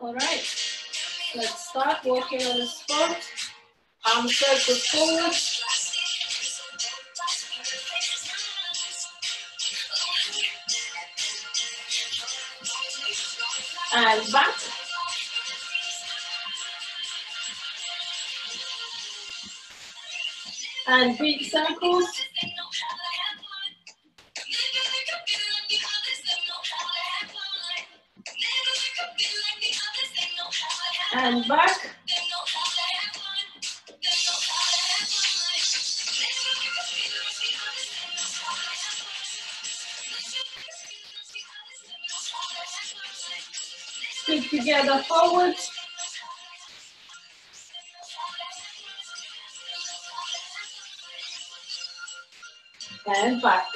All right. Let's start working on the spot. Arm circles forward. And back. And big circles. And back. Stick together forward. And back.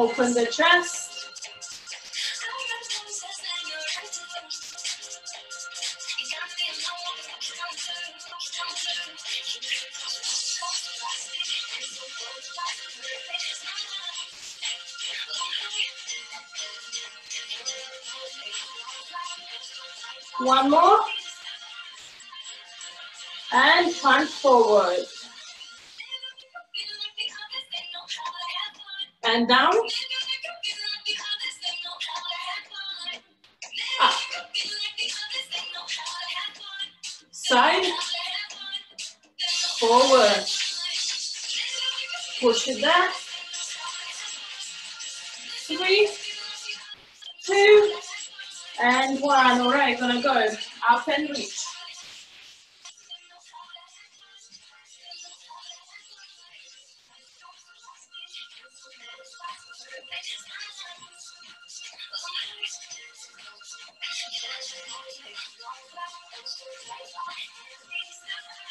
Open the chest.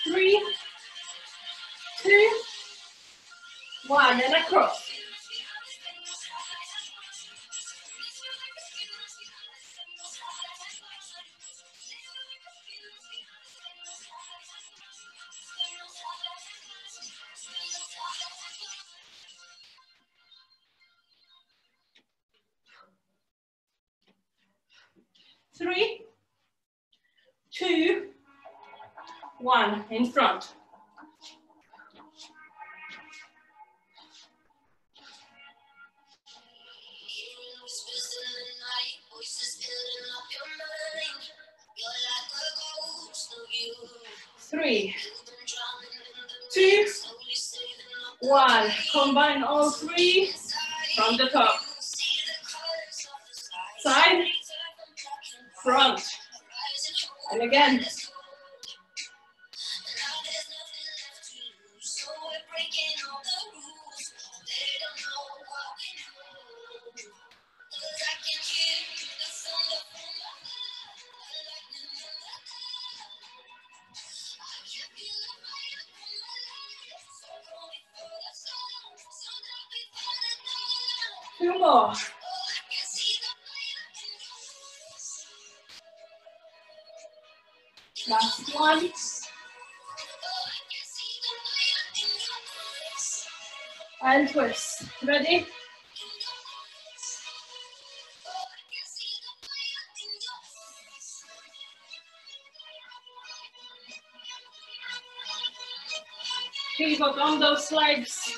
Three, two, one, and across. One, in front. Three, two, one. Combine all three from the top. Side, front. And again. One. And twist. Ready? Pivot on those legs.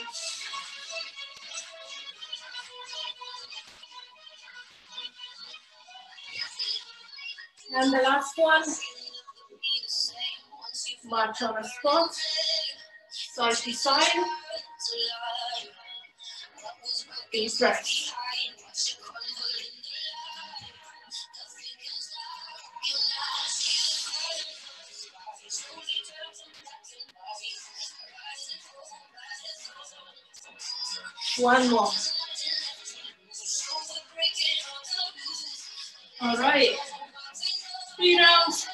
And the last one. March on a spot. Side to side. Deep stretch. One more. All right. Three rounds,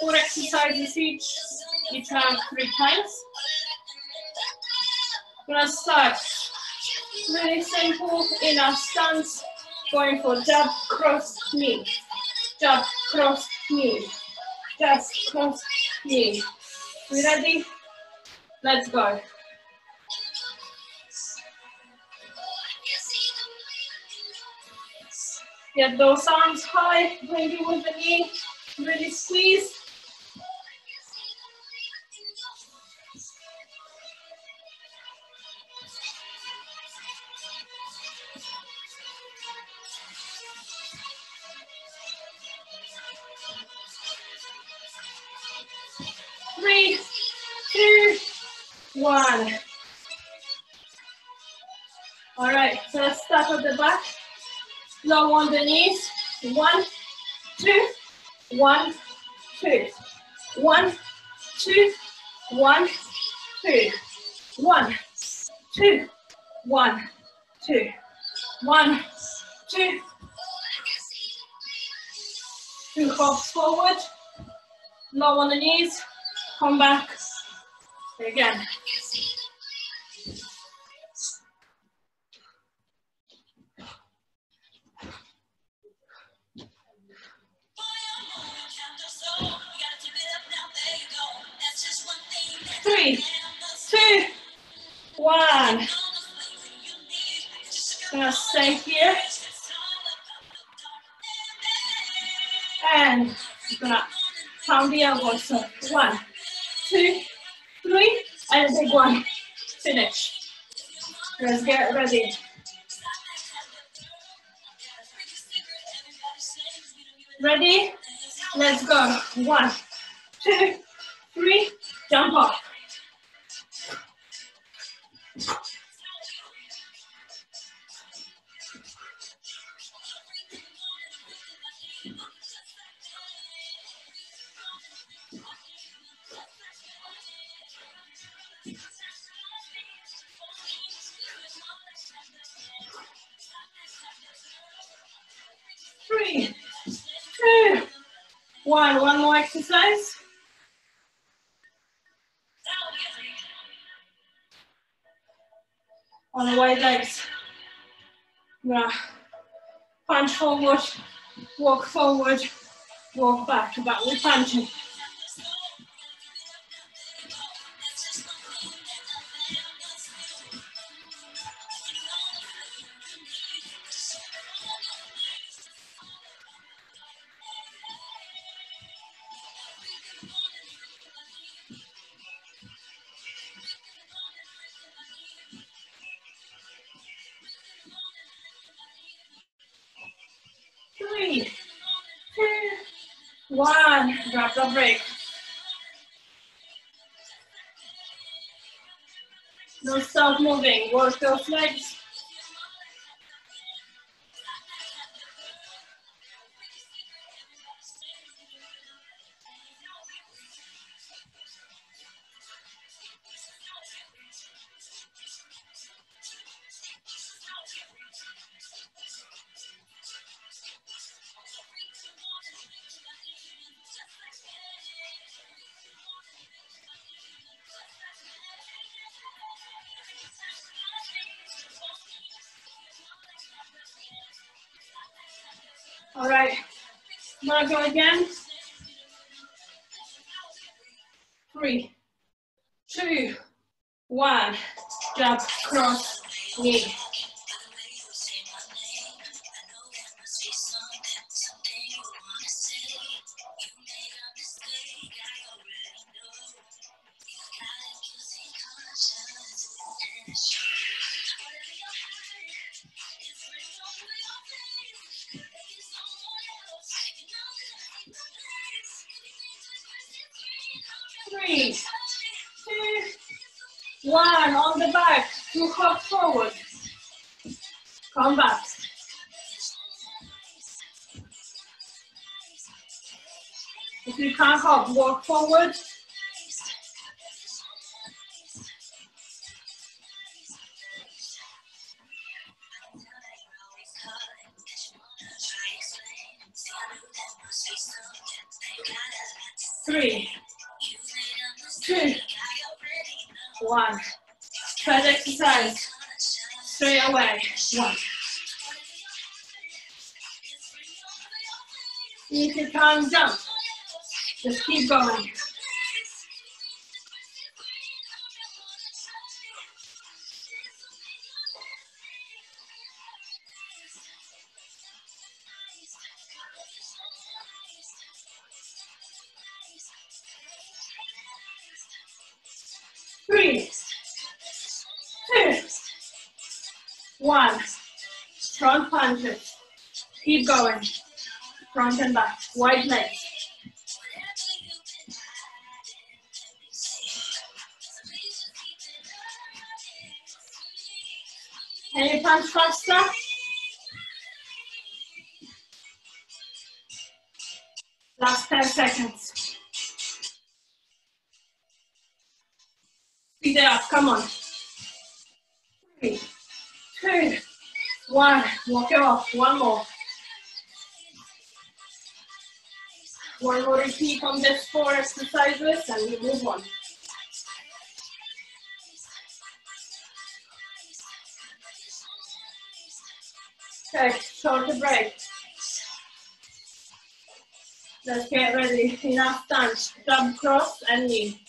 four exercises each. Each round three times. Gonna start really simple in our stance, going for jab, cross, knee. Jab, cross, knee. Just cross knee. We ready? Let's go. Get those arms high, it with the knee, really squeeze. Three, two, one. All right, so let's start at the back. Low on the knees. One, two, one, two, one, two, one, two, one, two, one, two, one, two. Two hops forward. Low on the knees. Come back. Again. three, two, one. Gonna stay here. And gonna pound the elbows. So one, two, three, and a big one. Finish. Let's get ready. Ready? Let's go. One, two, three, jump up. One. One more exercise. On the wide legs. Yeah. Punch forward, walk forward, walk back to back. We're punching. Drop the break. No stop moving. Work those legs. All right. Wanna go again? Three, two, one. Jump, cross, knee. You walk forward. Three, two, one. Third exercise. Straight away. One. You can't jump, Just keep going. Three, two, one. Front punches. Keep going. Front and back. Wide legs. Can you punch faster? Last 10 seconds. Speed it up, come on. Three, two, one. Walk it off, one more. One more repeat on this four exercises and we move on. Okay, short break. Let's get ready. Enough stance. Jump, cross, and knee.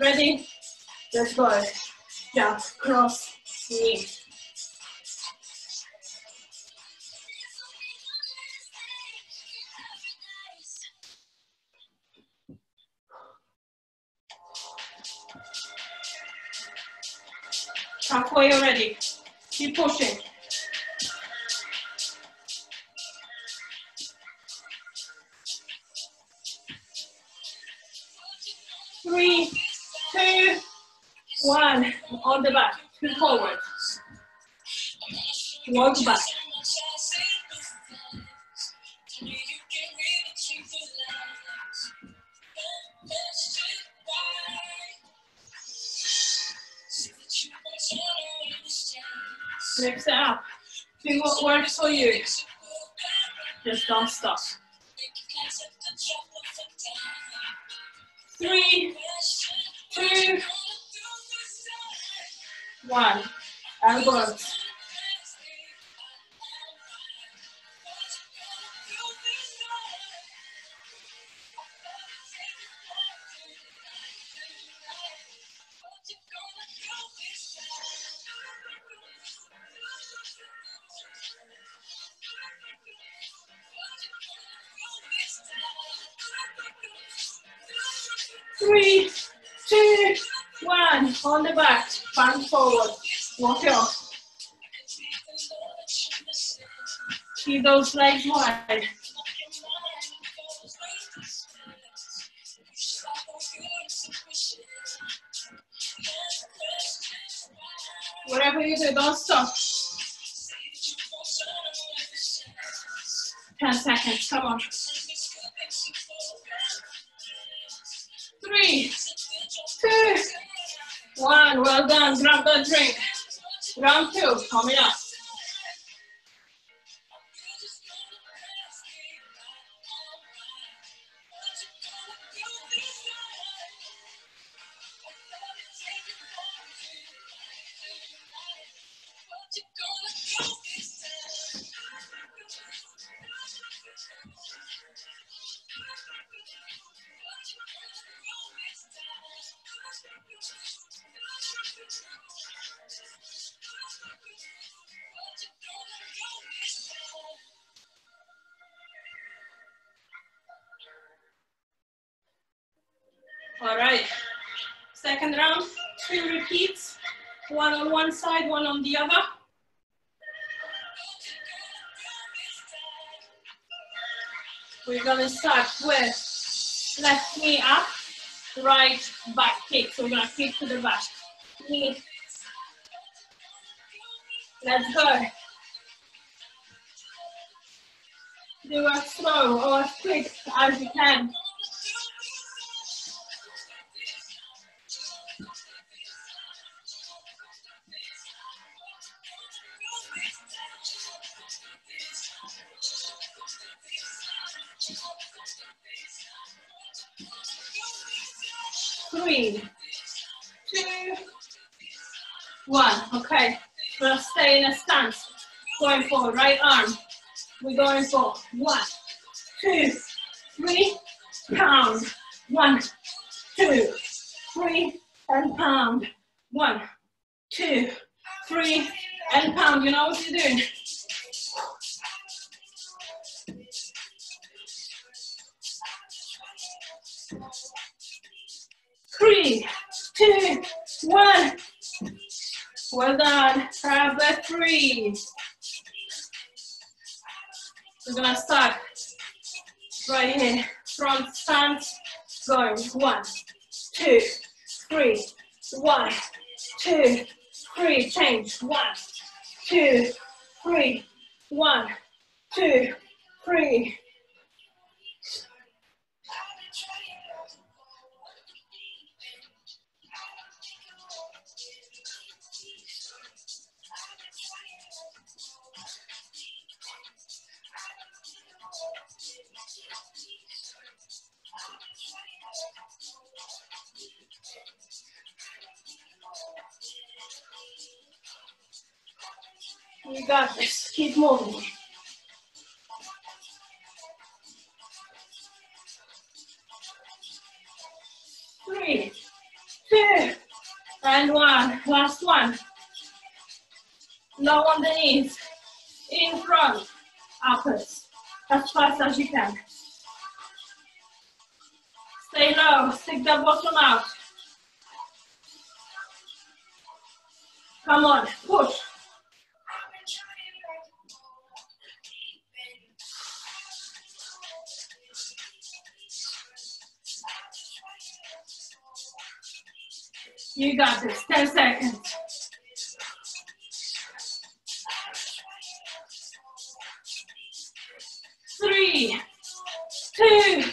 Ready? Let's go. Jump, cross, knee. Halfway already. Keep pushing. Three, two, one. On the back. Two forward. Walk back. It up. See what works for you. Just don't stop. Three, two, one. Elbows. Three, Keep legs wide. Whatever you do, don't stop. 10 seconds, come on. Three, two, one. Well done. Grab that drink. Round two, coming up. Second round, two repeats. One on one side, one on the other. We're gonna start with left knee up, right back kick. So we're gonna kick to the back. Knee. Let's go. Do as slow or as quick as you can. Right arm. We're going for one, two, three, pound. One, two, three, and pound. One, two, three, and pound. You know what you're doing. Three, two, one. Well done. Grab the three. We're gonna start right here. Front stance, going. One, two, three, one, two, three, change, one, two, three, one, two, three. You got this. Keep moving. Three, two, and one. Last one. Low on the knees. In front. Uppers. As fast as you can. Stay low. Stick the bottom out. Come on. Push. You got this. 10 seconds. Three, two,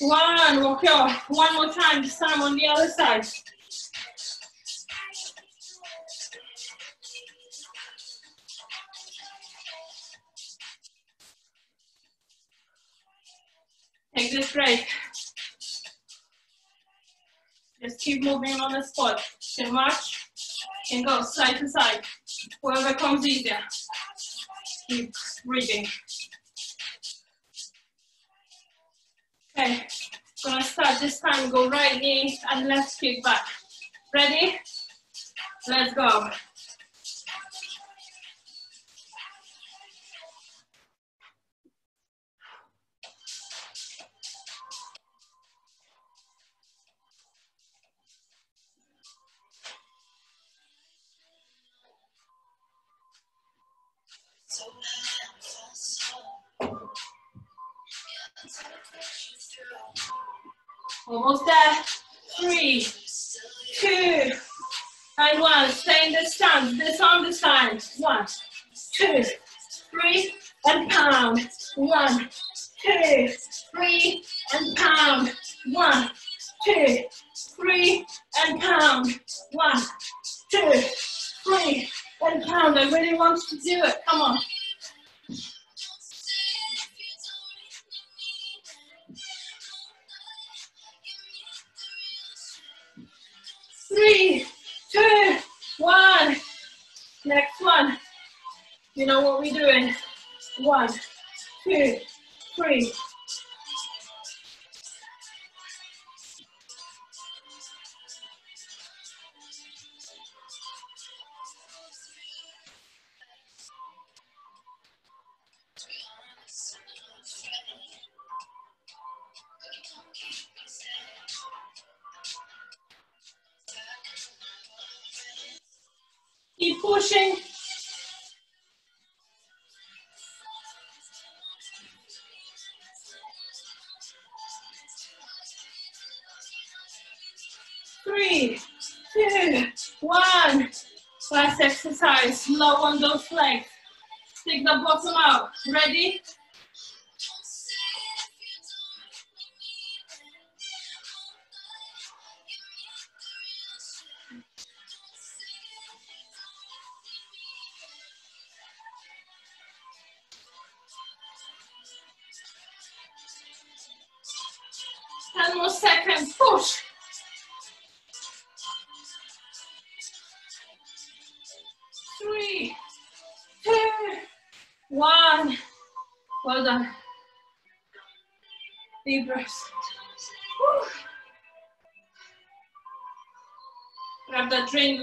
one. Walk off. One more time. This time on the other side. Take this break. Just keep moving on the spot. Can march, can go side to side. Whoever comes easier. Keep breathing. Okay, gonna start this time, go right knee and left kick back. Ready? Let's go. And pound. I really want to do it. Come on. three, two, one. Next one. You know what we're doing. One, two, three.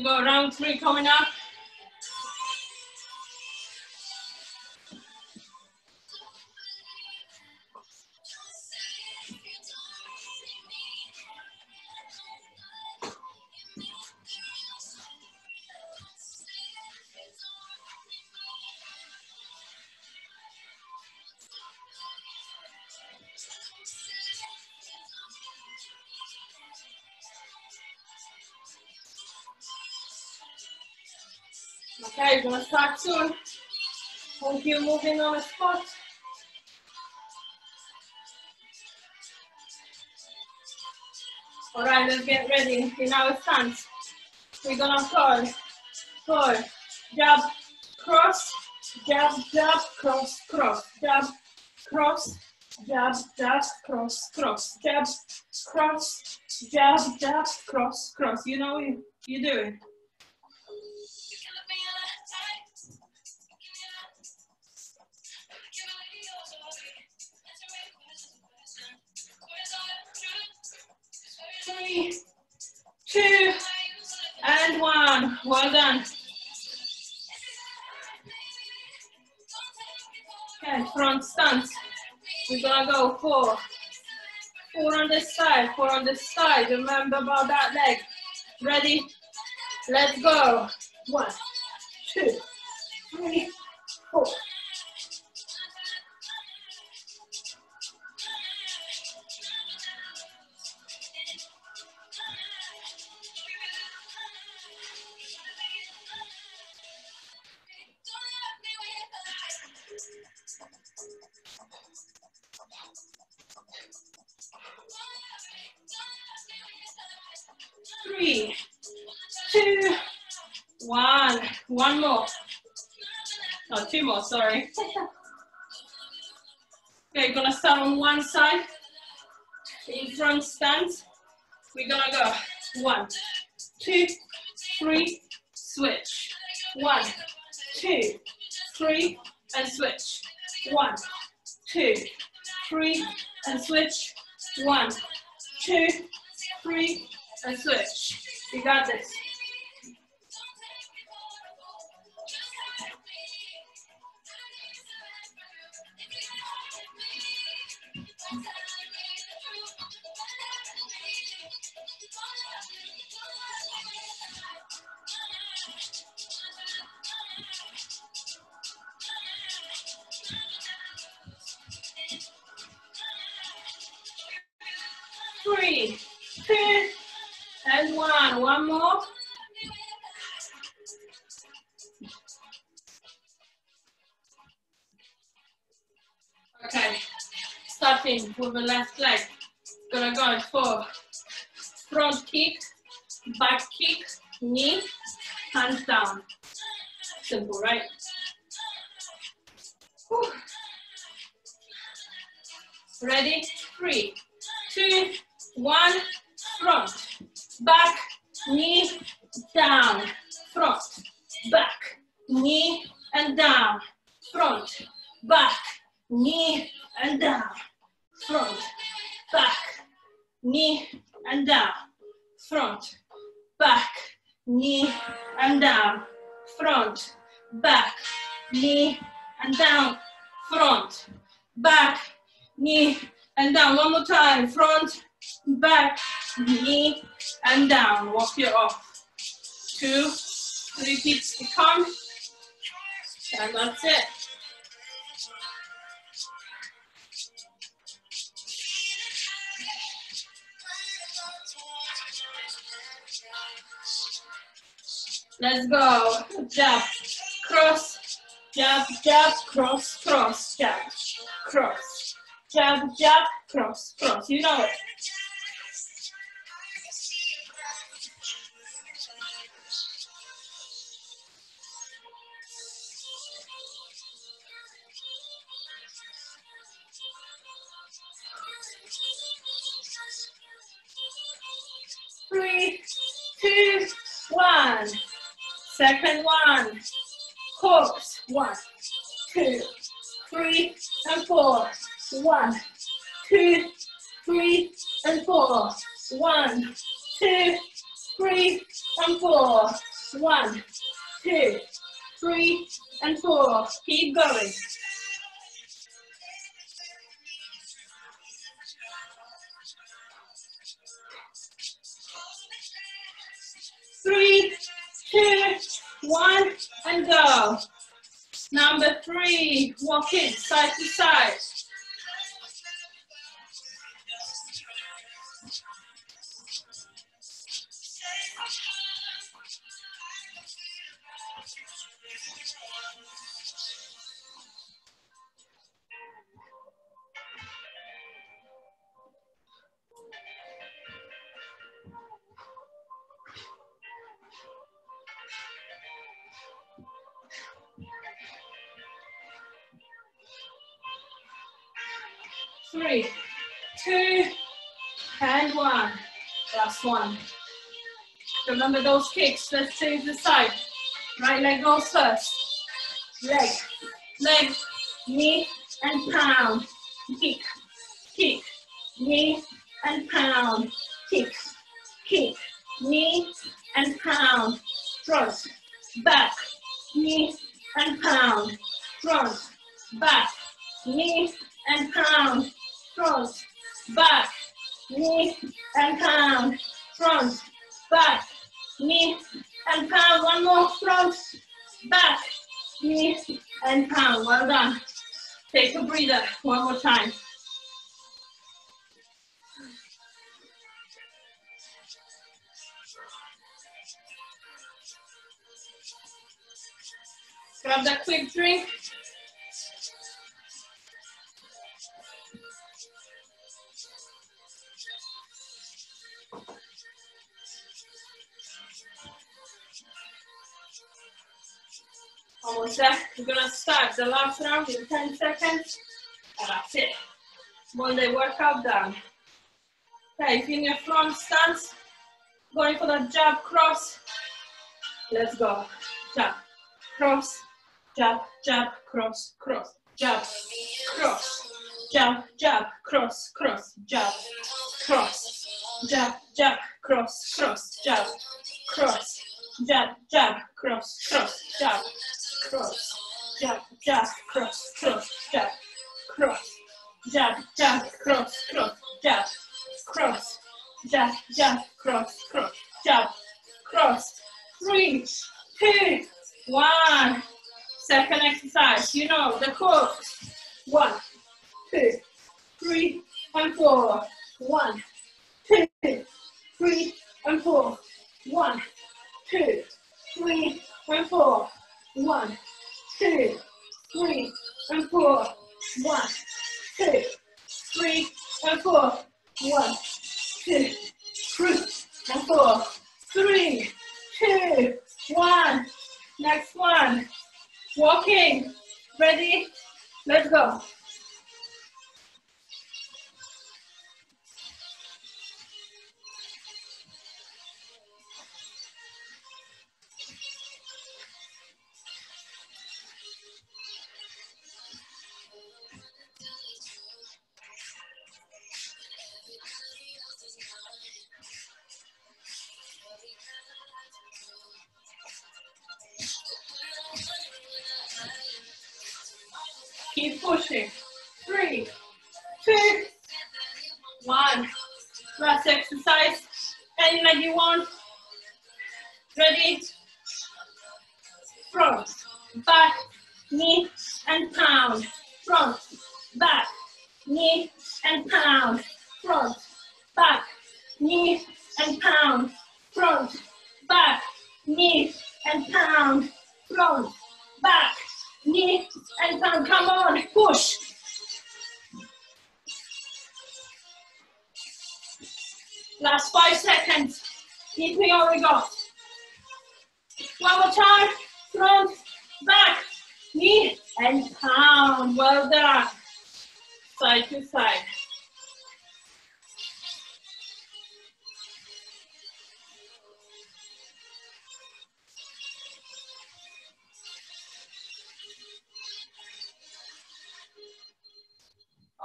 That drink, go round three coming up. Okay, you're gonna start soon. Hope you moving on the spot. All right, let's get ready in our stance. We're gonna call, call, jab, cross, jab, jab, cross, cross, jab, cross, jab, jab, cross, cross, jab, cross, jab, jab, cross, cross. You know you, you do it. Two, and one. Well done. Okay, front stance. We're gonna go four. Four on this side, four on this side. Remember about that leg. Ready? Let's go. One, two, three, four. On one side. In front stance. We're gonna go one, two, three, switch. One, two, three, and switch. One, two, three, and switch. One, two, three, and switch. You got this. With the last leg. Gonna go for front kick, back kick, knee, knee, and down, front, back, knee, and down, front, back, knee, and down, front, back, knee, and down. One more time, front, back, knee, and down. Walk it off. Two, three keeps to come. And that's it. Let's go. Jab, cross, jab, jab, cross, cross, jab, cross, jab, jab, cross, cross. You know it. Three, two, one. Second one. Hooks. One, two, three, and four. One, two, three, and four. One, two, three, and four. One, two, three, and four. Keep going. Three, two, one, and go. Number three, walk it side to side. Three, two, and one. Last one. Remember those kicks, let's change the side. Right leg goes first. Leg, leg, knee, and pound. Kick, kick, knee, and pound. Kick, kick, knee, and pound. Front, back, knee, and pound. Front, back, knee, and pound front, back, knee and pound, front, back, knee and pound. One more, front, back, knee and pound. Well done. Take a breather, one more time. Grab that quick drink. Almost there. We're gonna start the last round in 10 seconds. And that's it. One day workout done. Okay, in your front stance, going for the jab cross. Let's go. Jab, cross, jab, jab, cross, cross, jab, cross, jab, jab, cross, cross, jab, cross, jab, jab, cross, cross, jab, cross, jab, jab, cross, cross, jab, cross, jab, jab, cross, cross, jab, cross, jab, jab, cross, cross, jab, cross, jab, jab, cross, cross, jab, cross. Three, two, one. Second exercise, you know, the core. One, two, three, and four. One, two, three, and four. One, two, three, and four. One, two, three, and four. One, two, three, and four. One, two, three, and four. Three, two, one. Next one. Walking. Ready? Let's go. And pound. Front, back, knee, and pound. Front, back, knee, and pound. Front, back, knee, and pound. Front, back, knee, and pound. Come on, push. Last five seconds. Keep me all we got. One more time. Front, back, knee, and pound. Well done. Side to side.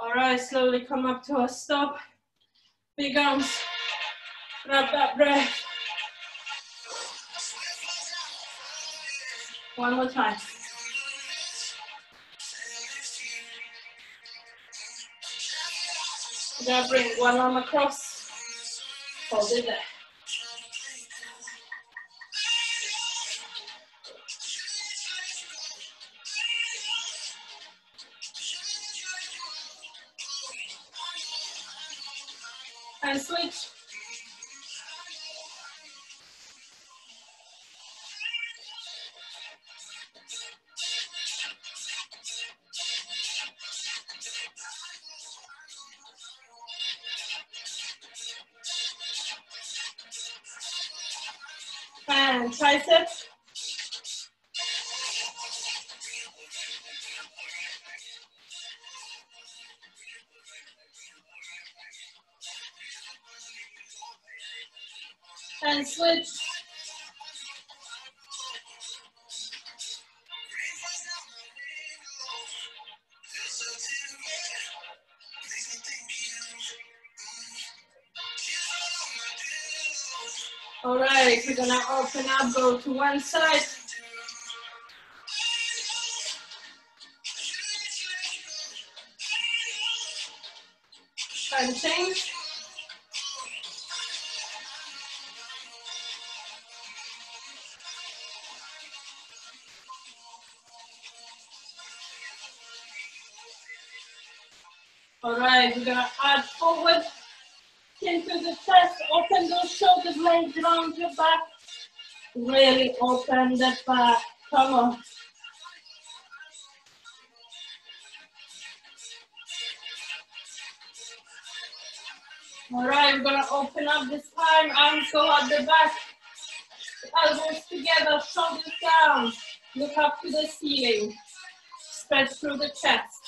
All right, slowly come up to a stop. Big arms. Grab that breath. One more time. We're gonna bring one arm across. Hold it there. And switch. Right, we're gonna open up, go to one side. Change. All right, we're gonna add forward into the chest, open those shoulders, legs around your back. Really open the back, come on. All right, we're gonna open up this time, arms go at the back, elbows together, shoulders down, look up to the ceiling, stretch through the chest.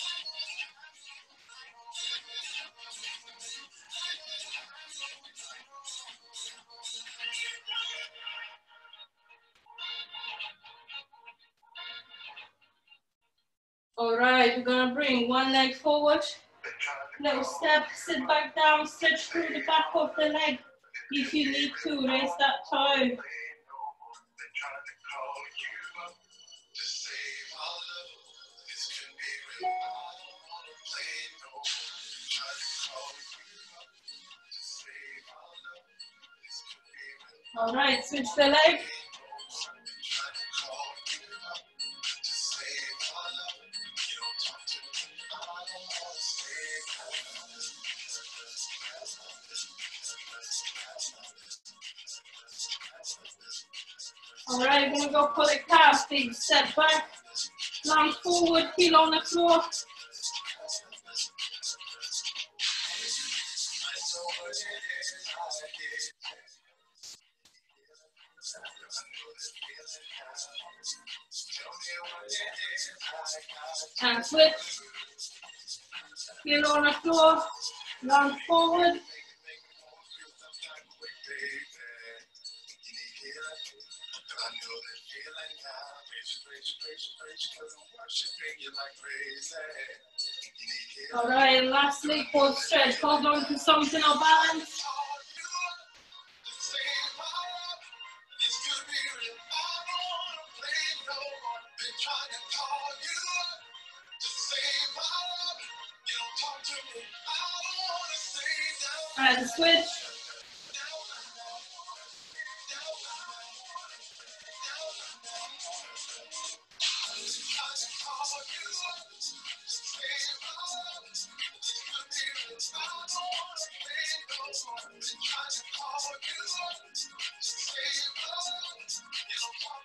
All right, we're gonna bring one leg forward, little step, sit back down, stretch through the back of the leg. If you need to, raise that toe. All right, switch the leg. All right, we're gonna go for the calf, big step back, lunge forward, heel on the floor. And switch. Heel on the floor, lunge forward. All right, and lastly, quad stretch. Hold on to something or balance. More and switch.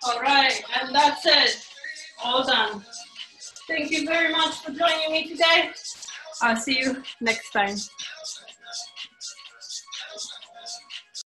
All right, and that's it. All done. Thank you very much for joining me today. I'll see you next time.